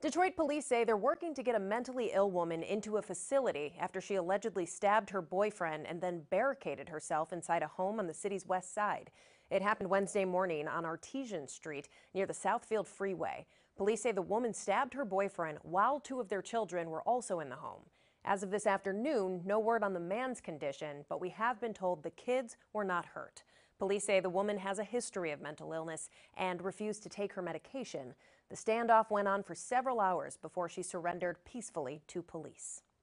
Detroit police say they're working to get a mentally ill woman into a facility after she allegedly stabbed her boyfriend and then barricaded herself inside a home on the city's west side. It happened Wednesday morning on Artesian Street near the Southfield Freeway. Police say the woman stabbed her boyfriend while two of their children were also in the home. As of this afternoon, no word on the man's condition, but we have been told the kids were not hurt. Police say the woman has a history of mental illness and refused to take her medication. The standoff went on for several hours before she surrendered peacefully to police.